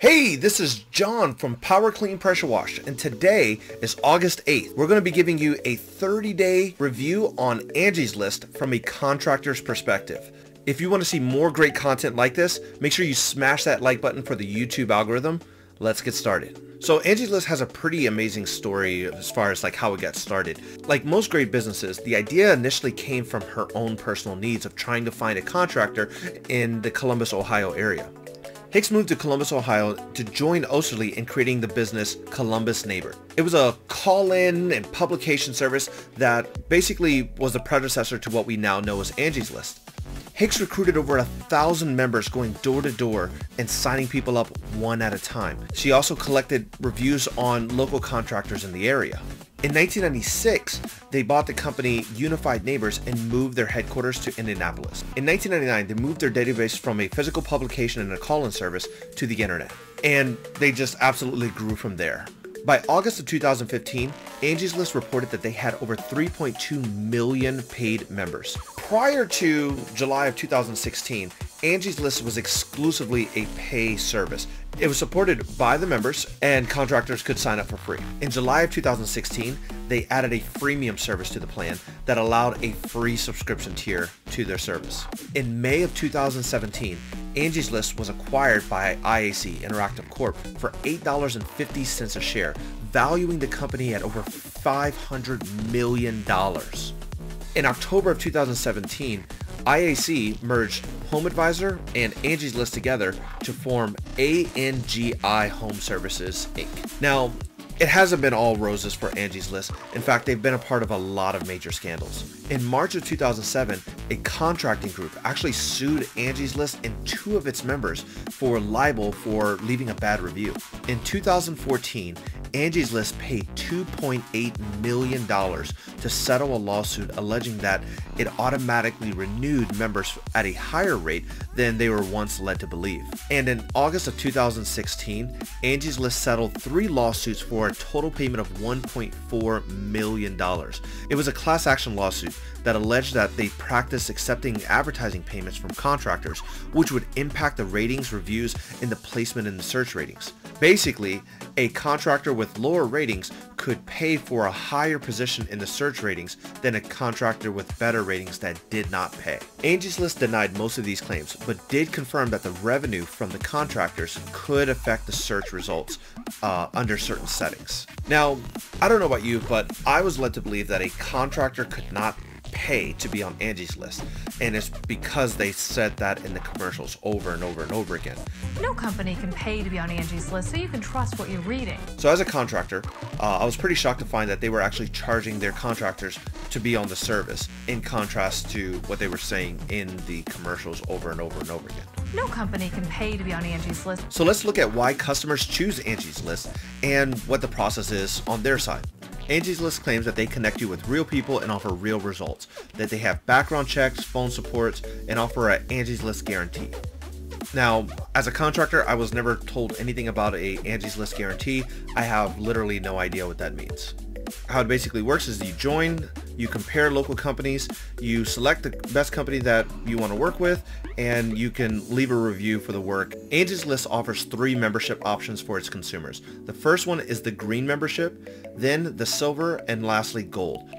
Hey, this is John from Power Clean Pressure Wash, and today is August 8th. We're going to be giving you a 30-day review on Angie's List from a contractor's perspective. If you want to see more great content like this, make sure you smash that like button for the YouTube algorithm. Let's get started. So Angie's List has a pretty amazing story as far as like how it got started. Like most great businesses, the idea initially came from her own personal needs of trying to find a contractor in the Columbus, Ohio area. Hicks moved to Columbus, Ohio to join Oesterle in creating the business Columbus Neighbor. It was a call-in and publication service that basically was the predecessor to what we now know as Angie's List. Hicks recruited over a thousand members going door to door and signing people up one at a time. She also collected reviews on local contractors in the area. In 1996, they bought the company Unified Neighbors and moved their headquarters to Indianapolis. In 1999, they moved their database from a physical publication and a call-in service to the internet. And they just absolutely grew from there. By August of 2015, Angie's List reported that they had over 3.2 million paid members. Prior to July of 2016, Angie's List was exclusively a pay service. It was supported by the members and contractors could sign up for free. In July of 2016, they added a freemium service to the plan that allowed a free subscription tier to their service. In May of 2017, Angie's List was acquired by IAC Interactive Corp for $8.50 a share, valuing the company at over $500 million. In October of 2017, IAC merged HomeAdvisor and Angie's List together to form ANGI Home Services Inc. Now, it hasn't been all roses for Angie's List. In fact, they've been a part of a lot of major scandals. In March of 2007, a contracting group actually sued Angie's List and two of its members for libel for leaving a bad review. In 2014, Angie's List paid $2.8 million to settle a lawsuit alleging that it automatically renewed members at a higher rate than they were once led to believe. And in August of 2016, Angie's List settled three lawsuits for a total payment of $1.4 million. It was a class action lawsuit that alleged that they practiced accepting advertising payments from contractors, which would impact the ratings, reviews, and the placement in the search ratings. Basically, a contractor with lower ratings could pay for a higher position in the search ratings than a contractor with better ratings that did not pay. Angie's List denied most of these claims, but did confirm that the revenue from the contractors could affect the search results uh, under certain settings. Now, I don't know about you, but I was led to believe that a contractor could not pay to be on Angie's list. And it's because they said that in the commercials over and over and over again. No company can pay to be on Angie's list, so you can trust what you're reading. So as a contractor, uh, I was pretty shocked to find that they were actually charging their contractors to be on the service in contrast to what they were saying in the commercials over and over and over again. No company can pay to be on Angie's list. So let's look at why customers choose Angie's List and what the process is on their side. Angie's List claims that they connect you with real people and offer real results, that they have background checks, phone supports, and offer a Angie's List guarantee. Now, as a contractor, I was never told anything about a Angie's List guarantee. I have literally no idea what that means. How it basically works is you join, you compare local companies, you select the best company that you want to work with, and you can leave a review for the work. Angie's List offers three membership options for its consumers. The first one is the green membership, then the silver, and lastly gold.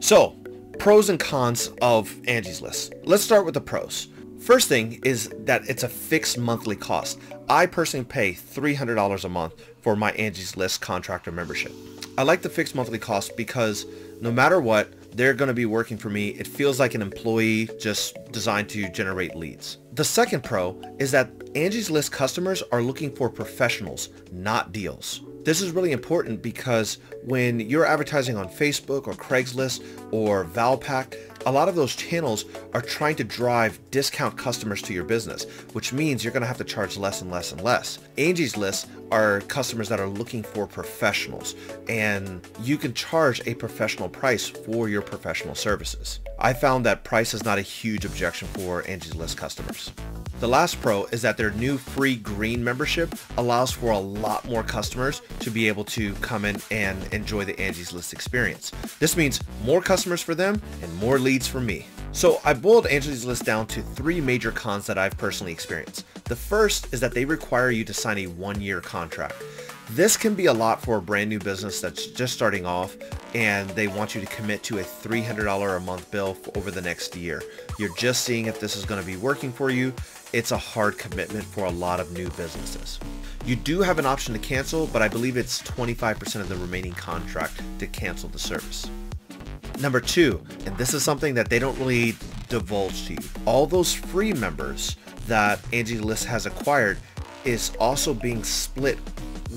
So, pros and cons of Angie's List. Let's start with the pros. First thing is that it's a fixed monthly cost. I personally pay $300 a month for my Angie's List contractor membership. I like the fixed monthly cost because no matter what, they're going to be working for me. It feels like an employee just designed to generate leads. The second pro is that Angie's List customers are looking for professionals, not deals. This is really important because when you're advertising on Facebook or Craigslist or Valpak, a lot of those channels are trying to drive discount customers to your business, which means you're going to have to charge less and less and less. Angie's List are customers that are looking for professionals, and you can charge a professional price for your professional services. I found that price is not a huge objection for Angie's List customers. The last pro is that their new free green membership allows for a lot more customers to be able to come in and enjoy the Angie's List experience. This means more customers for them and more leads for me. So I boiled Angie's List down to three major cons that I've personally experienced. The first is that they require you to sign a one-year contract. This can be a lot for a brand new business that's just starting off and they want you to commit to a $300 a month bill over the next year. You're just seeing if this is going to be working for you. It's a hard commitment for a lot of new businesses. You do have an option to cancel, but I believe it's 25% of the remaining contract to cancel the service. Number two, and this is something that they don't really divulge to you. All those free members that Angie List has acquired is also being split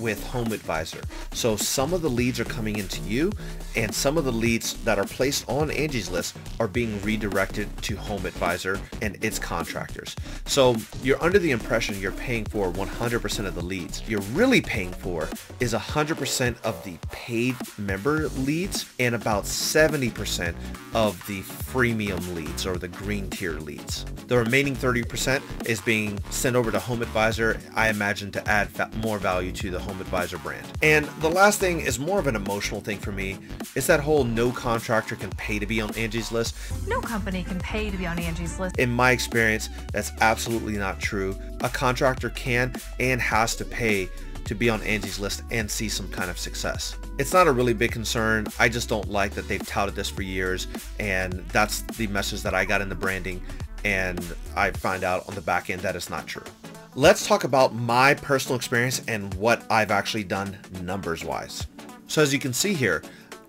with Home Advisor. So some of the leads are coming into you and some of the leads that are placed on Angie's list are being redirected to Home Advisor and its contractors. So you're under the impression you're paying for 100% of the leads. You're really paying for is 100% of the paid member leads and about 70% of the freemium leads or the green tier leads. The remaining 30% is being sent over to Home Advisor, I imagine to add more value to the Home Advisor brand. And the last thing is more of an emotional thing for me. It's that whole no contractor can pay to be on Angie's list. No company can pay to be on Angie's list. In my experience, that's absolutely not true. A contractor can and has to pay to be on Angie's list and see some kind of success. It's not a really big concern. I just don't like that they've touted this for years and that's the message that I got in the branding and I find out on the back end that it's not true. Let's talk about my personal experience and what I've actually done numbers wise. So as you can see here,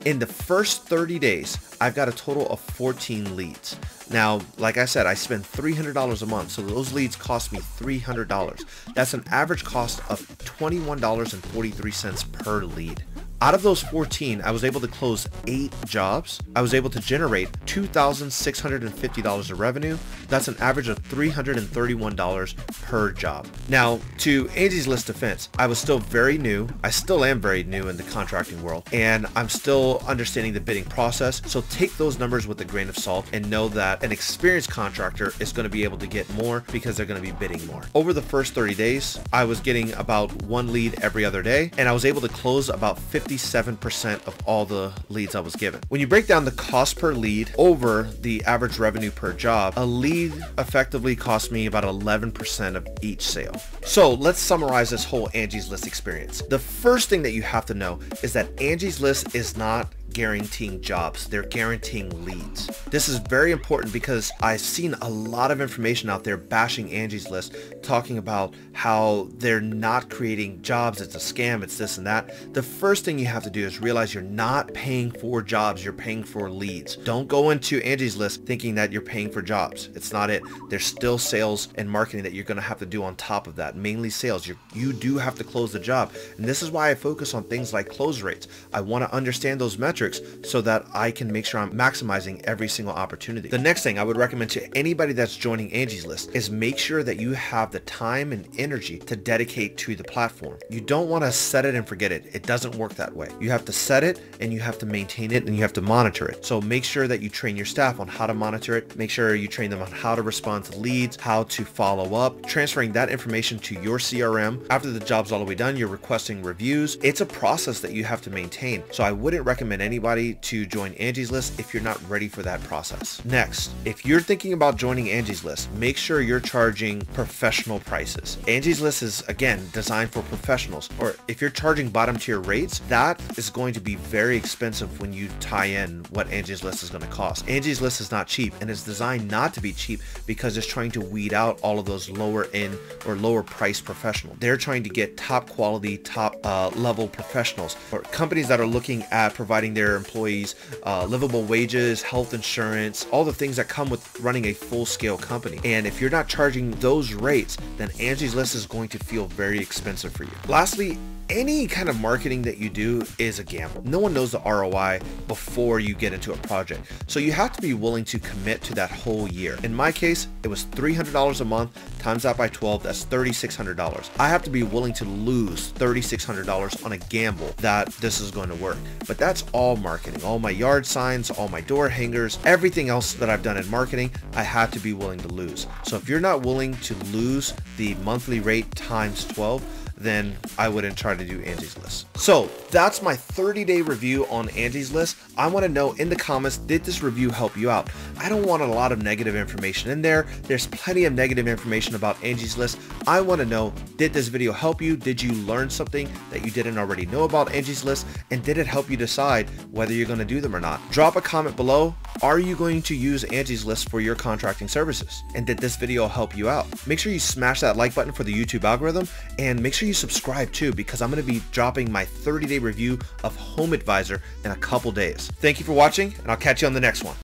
in the first 30 days, I've got a total of 14 leads. Now, like I said, I spend $300 a month, so those leads cost me $300. That's an average cost of $21.43 per lead. Out of those 14, I was able to close eight jobs. I was able to generate $2,650 of revenue. That's an average of $331 per job. Now, to Angie's List defense, I was still very new. I still am very new in the contracting world, and I'm still understanding the bidding process. So take those numbers with a grain of salt and know that an experienced contractor is going to be able to get more because they're going to be bidding more. Over the first 30 days, I was getting about one lead every other day, and I was able to close about 50 57% of all the leads I was given. When you break down the cost per lead over the average revenue per job, a lead effectively cost me about 11% of each sale. So let's summarize this whole Angie's List experience. The first thing that you have to know is that Angie's List is not guaranteeing jobs. They're guaranteeing leads. This is very important because I've seen a lot of information out there bashing Angie's List, talking about how they're not creating jobs. It's a scam. It's this and that. The first thing you have to do is realize you're not paying for jobs. You're paying for leads. Don't go into Angie's List thinking that you're paying for jobs. It's not it. There's still sales and marketing that you're going to have to do on top of that. Mainly sales. You you do have to close the job. And this is why I focus on things like close rates. I want to understand those metrics metrics so that I can make sure I'm maximizing every single opportunity. The next thing I would recommend to anybody that's joining Angie's List is make sure that you have the time and energy to dedicate to the platform. You don't want to set it and forget it. It doesn't work that way. You have to set it and you have to maintain it and you have to monitor it. So make sure that you train your staff on how to monitor it. Make sure you train them on how to respond to leads, how to follow up, transferring that information to your CRM. After the job's all the way done, you're requesting reviews. It's a process that you have to maintain. So I wouldn't recommend anybody to join Angie's List if you're not ready for that process. Next, if you're thinking about joining Angie's List, make sure you're charging professional prices. Angie's List is, again, designed for professionals, or if you're charging bottom tier rates, that is going to be very expensive when you tie in what Angie's List is going to cost. Angie's List is not cheap, and it's designed not to be cheap because it's trying to weed out all of those lower end or lower price professionals. They're trying to get top quality, top uh, level professionals, or companies that are looking at providing their employees employees, uh, livable wages, health insurance, all the things that come with running a full-scale company. And if you're not charging those rates, then Angie's List is going to feel very expensive for you. Lastly, any kind of marketing that you do is a gamble. No one knows the ROI before you get into a project. So you have to be willing to commit to that whole year. In my case, it was $300 a month times that by 12, that's $3,600. I have to be willing to lose $3,600 on a gamble that this is going to work. But that's all marketing. All my yard signs, all my door hangers, everything else that I've done in marketing, I have to be willing to lose. So if you're not willing to lose the monthly rate times 12, then I wouldn't try to do Angie's List. So that's my 30 day review on Angie's List. I want to know in the comments, did this review help you out? I don't want a lot of negative information in there. There's plenty of negative information about Angie's List. I want to know, did this video help you? Did you learn something that you didn't already know about Angie's List? And did it help you decide whether you're going to do them or not? Drop a comment below. Are you going to use Angie's List for your contracting services? And did this video help you out? Make sure you smash that like button for the YouTube algorithm and make sure you subscribe too because I'm going to be dropping my 30 day review of Home Advisor in a couple days. Thank you for watching and I'll catch you on the next one.